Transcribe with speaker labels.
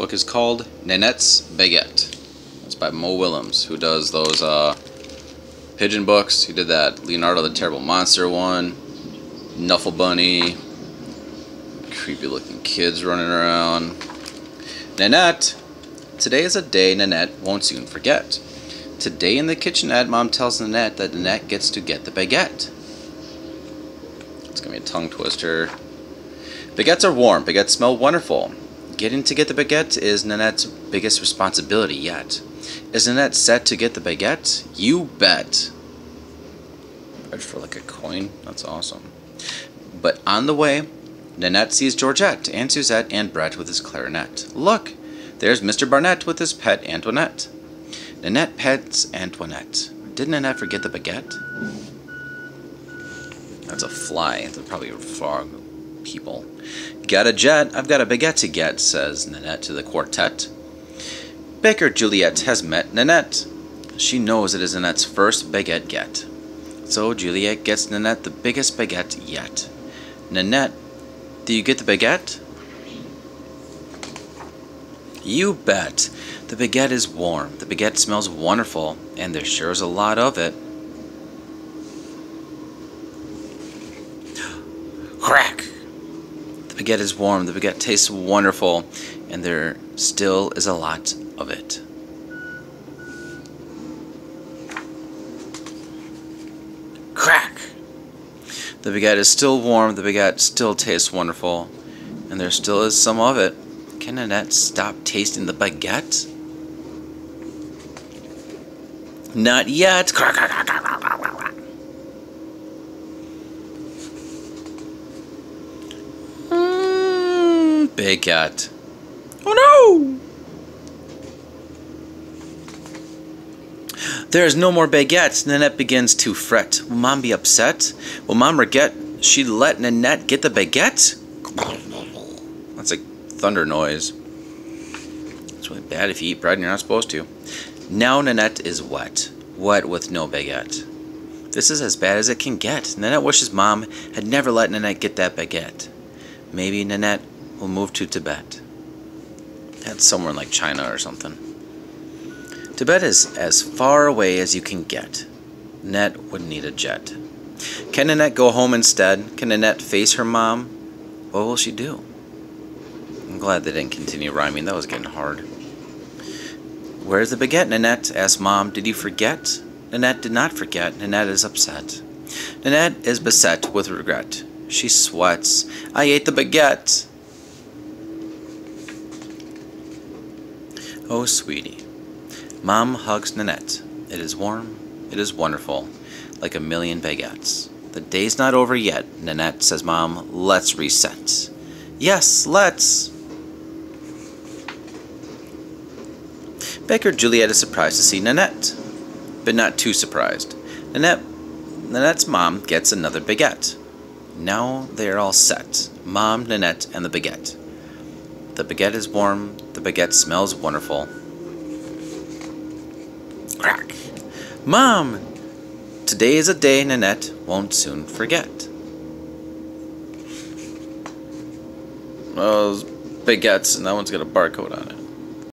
Speaker 1: book is called Nanette's Baguette. It's by Mo Willems, who does those uh, pigeon books. He did that Leonardo the Terrible Monster one, Knuffle Bunny, creepy looking kids running around. Nanette! Today is a day Nanette won't soon forget. Today in the kitchenette, Mom tells Nanette that Nanette gets to get the baguette. It's gonna be a tongue twister. Baguettes are warm. Baguettes smell wonderful. Getting to get the baguette is Nanette's biggest responsibility yet. Is Nanette set to get the baguette? You bet. Ready for like a coin? That's awesome. But on the way, Nanette sees Georgette and Suzette and Brett with his clarinet. Look, there's Mr. Barnett with his pet Antoinette. Nanette pets Antoinette. Did Nanette forget the baguette? That's a fly. It's probably a frog. People. Got a jet. I've got a baguette to get, says Nanette to the quartet. Baker Juliet has met Nanette. She knows it is Nanette's first baguette get. So Juliet gets Nanette the biggest baguette yet. Nanette, do you get the baguette? You bet. The baguette is warm. The baguette smells wonderful, and there sure is a lot of it. Crack! The baguette is warm. The baguette tastes wonderful, and there still is a lot of it. Crack! The baguette is still warm. The baguette still tastes wonderful, and there still is some of it. Can Nanette stop tasting the baguette? Not yet. Mm, baguette. Oh no! There is no more baguettes. Nanette begins to fret. Will Mom be upset? Will Mom regret she let Nanette get the baguette? That's a thunder noise. It's really bad if you eat bread and you're not supposed to. Now Nanette is wet. Wet with no baguette. This is as bad as it can get. Nanette wishes Mom had never let Nanette get that baguette. Maybe Nanette will move to Tibet. That's somewhere like China or something. Tibet is as far away as you can get. Nanette would need a jet. Can Nanette go home instead? Can Nanette face her mom? What will she do? I'm glad they didn't continue rhyming. That was getting hard. Where's the baguette, Nanette? asked Mom. Did you forget? Nanette did not forget. Nanette is upset. Nanette is beset with regret. She sweats. I ate the baguette. Oh, sweetie. Mom hugs Nanette. It is warm. It is wonderful. Like a million baguettes. The day's not over yet, Nanette says, Mom. Let's reset. Yes, let's. Baker Juliet is surprised to see Nanette, but not too surprised. Nanette, Nanette's mom gets another baguette. Now they are all set. Mom, Nanette, and the baguette. The baguette is warm. The baguette smells wonderful. Crack. Mom! Today is a day Nanette won't soon forget. Well, those baguettes, and that one's got a barcode on it.